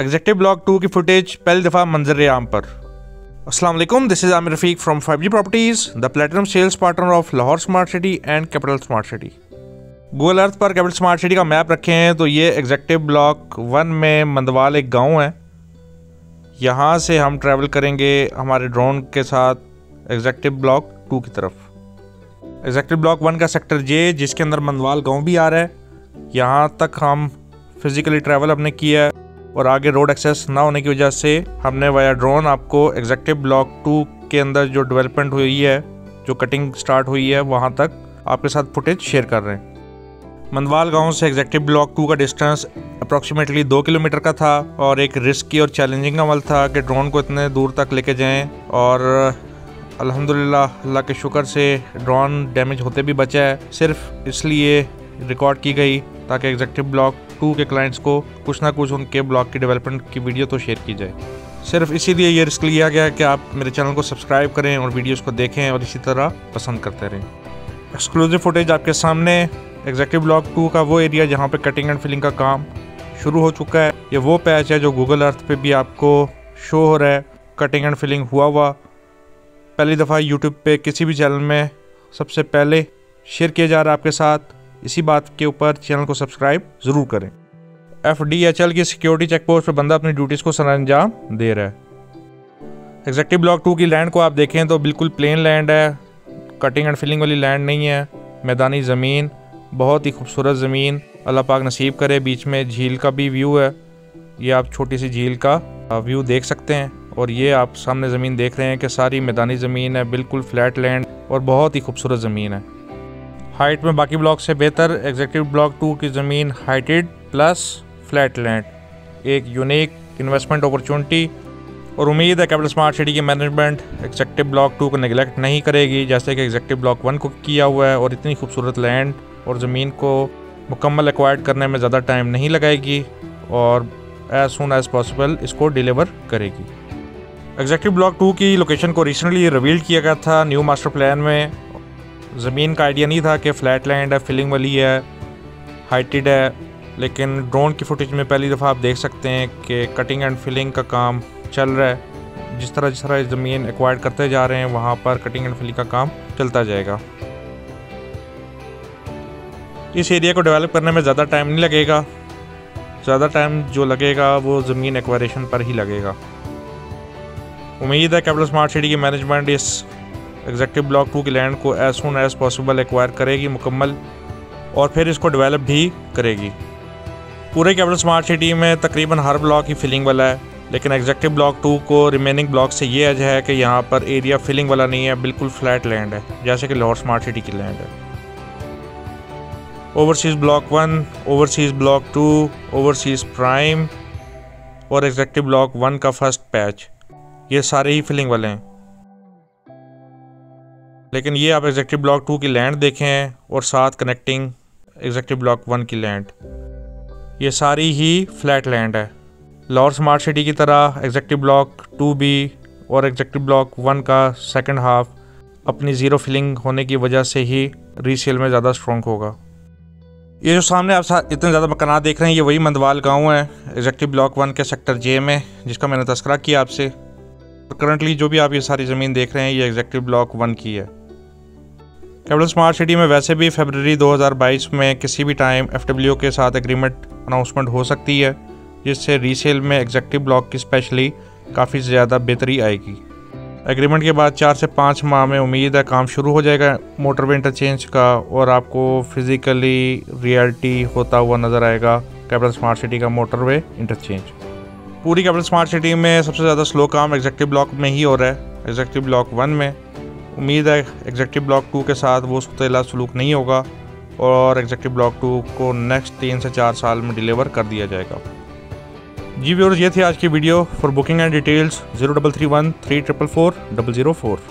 Executive block two की footage पहली दफ़ा मंजर आम पर। वालेकुम this is Aamir Rafiq from five G properties the platinum sales partner of Lahore smart city and capital smart city Google earth पर capital smart city का map रखे हैं तो ये एग्जेक्टिव ब्लॉक वन में मंदवाल एक गाँव है। यहाँ से हम ट्रैवल करेंगे हमारे ड्रोन के साथ एग्जेक्टिव ब्लॉक टू की तरफ़। एग्जेक्टिव ब्लॉक वन का सेक्टर जे जिसके अंदर मंदवाल गाँव भी आ रहा है। यहाँ तक हम फिज़िकली ट्रैवल हमने किया है। और आगे रोड एक्सेस ना होने की वजह से हमने वाया ड्रोन आपको एग्जेक्टिव ब्लॉक टू के अंदर जो डेवलपमेंट हुई है, जो कटिंग स्टार्ट हुई है, वहाँ तक आपके साथ फुटेज शेयर कर रहे हैं। मंदवाल गाँव से एग्जेक्टिव ब्लॉक टू का डिस्टेंस अप्रॉक्सीमेटली दो किलोमीटर का था और एक रिस्की और चैलेंजिंग अमल था कि ड्रोन को इतने दूर तक लेके जाएँ और अल्हम्दुलिल्लाह, अल्लाह के शुक्र से ड्रोन डैमेज होते भी बचा है। सिर्फ़ इसलिए रिकॉर्ड की गई ताकि एग्जेक्टिव ब्लॉक टू के क्लाइंट्स को कुछ ना कुछ उनके ब्लॉक की डेवलपमेंट की वीडियो तो शेयर की जाए। सिर्फ़ इसीलिए ये रिस्क लिया गया कि आप मेरे चैनल को सब्सक्राइब करें और वीडियोस को देखें और इसी तरह पसंद करते रहें। एक्सक्लूसिव फुटेज आपके सामने एग्जैक्टिव ब्लॉक टू का वो एरिया जहाँ पे कटिंग एंड फिलिंग का काम शुरू हो चुका है। ये वो पैच है जो गूगल अर्थ पे भी आपको शो हो रहा है। कटिंग एंड फिलिंग हुआ हुआ। पहली दफ़ा यूट्यूब पे किसी भी चैनल में सबसे पहले शेयर किया जा रहा है आपके साथ। इसी बात के ऊपर चैनल को सब्सक्राइब ज़रूर करें। एफ़ डी एच एल की सिक्योरिटी चेक पोस्ट पर बंदा अपनी ड्यूटीज़ को सरंजाम दे रहा है। एग्जेक्टिव ब्लॉक टू की लैंड को आप देखें तो बिल्कुल प्लेन लैंड है। कटिंग एंड फिलिंग वाली लैंड नहीं है। मैदानी ज़मीन, बहुत ही खूबसूरत ज़मीन। अल्लाह पाक नसीब करे, बीच में झील का भी व्यू है। ये आप छोटी सी झील का व्यू देख सकते हैं। और ये आप सामने ज़मीन देख रहे हैं कि सारी मैदानी ज़मीन है, बिल्कुल फ्लैट लैंड और बहुत ही खूबसूरत ज़मीन है। हाइट में बाकी ब्लॉक से बेहतर एग्जेक्टिव ब्लॉक टू की ज़मीन हाइटेड प्लस फ्लैट लैंड एक यूनिक इन्वेस्टमेंट अपॉर्चुनिटी और उम्मीद है कैपिटल स्मार्ट सिटी की मैनेजमेंट एग्जेक्टिव ब्लॉक टू को निगलेक्ट नहीं करेगी जैसे कि एग्जेक्टिव ब्लॉक वन को किया हुआ है और इतनी खूबसूरत लैंड और ज़मीन को मुकम्मल एक्वायर्ड करने में ज़्यादा टाइम नहीं लगाएगी और एज सुन एज़ पॉसिबल इसको डिलीवर करेगी एग्जेक्टिव ब्लॉक टू की लोकेशन को रिसेंटली रिवील किया गया था न्यू मास्टर प्लान में ज़मीन का आइडिया नहीं था कि फ्लैट लैंड है, फिलिंग वाली है, हाइटेड है, लेकिन ड्रोन की फुटेज में पहली दफ़ा आप देख सकते हैं कि कटिंग एंड फिलिंग का काम चल रहा है। जिस तरह जिस तरह ज़मीन एक्वायर्ड करते जा रहे हैं, वहाँ पर कटिंग एंड फिलिंग का काम चलता जाएगा। इस एरिया को डेवलप करने में ज़्यादा टाइम नहीं लगेगा। ज़्यादा टाइम जो लगेगा, वो ज़मीन एक्वायरेशन पर ही लगेगा। उम्मीद है कैपिटल स्मार्ट सिटी की मैनेजमेंट इस एग्जेक्टिव ब्लॉक टू की लैंड को as soon as possible acquire करेगी मुकम्मल और फिर इसको डेवलप भी करेगी। पूरे कैपिटल स्मार्ट सिटी में तकरीबन हर ब्लॉक ही फिलिंग वाला है, लेकिन एग्जेक्टिव ब्लॉक टू को रिमेनिंग ब्लॉक से ये अज है कि यहाँ पर एरिया फिलिंग वाला नहीं है, बिल्कुल फ्लैट लैंड है, जैसे कि लाहौर स्मार्ट सिटी की लैंड है। Overseas block one overseas block two overseas prime और एग्जेक्टिव ब्लॉक वन का फ़र्स्ट पैच ये सारे ही फिलिंग वाले हैं। लेकिन ये आप एग्जेक्टिव ब्लॉक टू की लैंड देखें और साथ कनेक्टिंग एग्जेक्टिव ब्लॉक वन की लैंड ये सारी ही फ्लैट लैंड है। लाहौर स्मार्ट सिटी की तरह एग्जेक्टिव ब्लॉक टू बी और एग्जेक्टिव ब्लॉक वन का सेकेंड हाफ़ अपनी ज़ीरो फिलिंग होने की वजह से ही रीसेल में ज़्यादा स्ट्रॉन्ग होगा। ये जो सामने आप सा, इतने ज़्यादा मकान देख रहे हैं ये वही मंदवाल गाँव है एग्जेक्टिव ब्लॉक वन के सेक्टर जे में जिसका मैंने तस्करा किया आपसे। करंटली जो भी आप ये सारी ज़मीन देख रहे हैं ये एग्जेक्टिव ब्लॉक वन की है। कैपिटल स्मार्ट सिटी में वैसे भी फरवरी 2022 में किसी भी टाइम एफ़ के साथ एग्रीमेंट अनाउंसमेंट हो सकती है, जिससे रीसेल में एग्जेक्टिव ब्लॉक की स्पेशली काफ़ी ज़्यादा बेहतरी आएगी। एग्रीमेंट के बाद चार से पाँच माह में उम्मीद है काम शुरू हो जाएगा मोटरवे इंटरचेंज का, और आपको फिज़िकली रियलिटी होता हुआ नज़र आएगा कैपिटल स्मार्ट सिटी का मोटरवे इंटरचेंज पूरी कैपिटल स्मार्ट सिटी में सबसे ज़्यादा स्लो काम एग्जेक्टिव ब्लॉक में ही हो रहा है। एग्जेक्टिव ब्लॉक वन में उम्मीद है एग्जेक्टिव ब्लॉक टू के साथ वो सुतेला सलूक नहीं होगा और एग्जेक्टिव ब्लॉक टू को नेक्स्ट तीन से चार साल में डिलीवर कर दिया जाएगा। जी व्यूअर्स ये थी आज की video for booking and details zero double three one three triple four double zero four